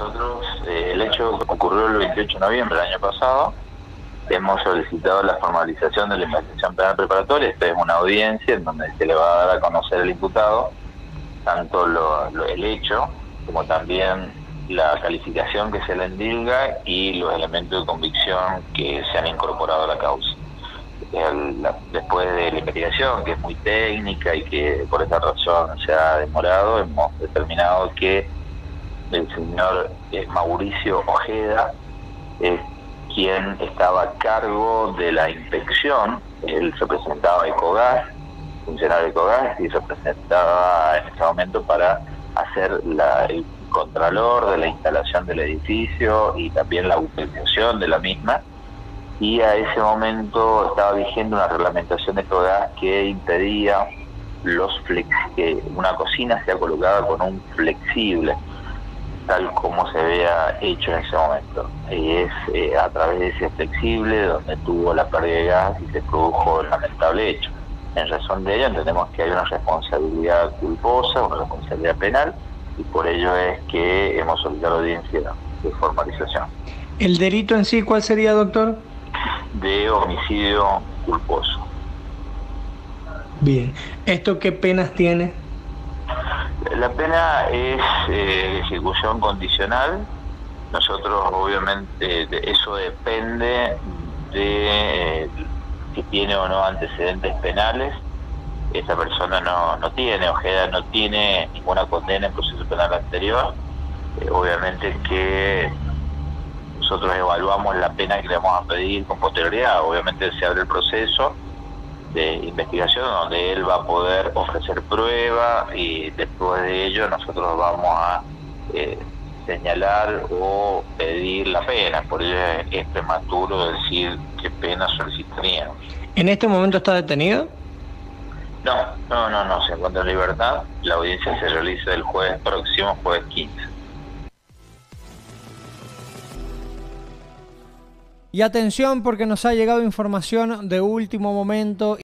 nosotros, eh, el hecho ocurrió el 28 de noviembre del año pasado, hemos solicitado la formalización de la investigación penal preparatoria, esta es una audiencia en donde se le va a dar a conocer al imputado tanto el hecho como también la calificación que se le endilga y los elementos de convicción que se han incorporado a la causa. después de la investigación, que es muy técnica y que por esa razón se ha demorado, hemos determinado que el señor eh, Mauricio Ojeda es quien estaba a cargo de la inspección, él representaba Ecogas, funcionario de Ecogas, y representaba en este momento para hacer la, el contralor de la instalación del edificio y también la utilización de la misma. Y a ese momento estaba vigente una reglamentación de Ecogas que impedía los flex que una cocina sea colocada con un flexible tal como se había hecho en ese momento. Y es eh, a través de ese flexible donde tuvo la pérdida de gas y se produjo el lamentable hecho. En razón de ello entendemos que hay una responsabilidad culposa, una responsabilidad penal, y por ello es que hemos solicitado audiencia de formalización. ¿El delito en sí cuál sería, doctor? De homicidio culposo. Bien. ¿Esto qué penas tiene? La pena es eh, ejecución condicional. Nosotros, obviamente, eso depende de eh, si tiene o no antecedentes penales. Esa persona no, no tiene, Ojeda no tiene ninguna condena en proceso penal anterior. Eh, obviamente que nosotros evaluamos la pena que le vamos a pedir con posterioridad. Obviamente se abre el proceso de investigación donde él va a poder ofrecer prueba y después de ello nosotros vamos a eh, señalar o pedir la pena, por ello es, prematuro decir qué pena solicitaríamos. ¿En este momento está detenido? No, no, no, no, se encuentra en libertad. La audiencia se realiza el jueves próximo, jueves 15. Y atención porque nos ha llegado información de último momento.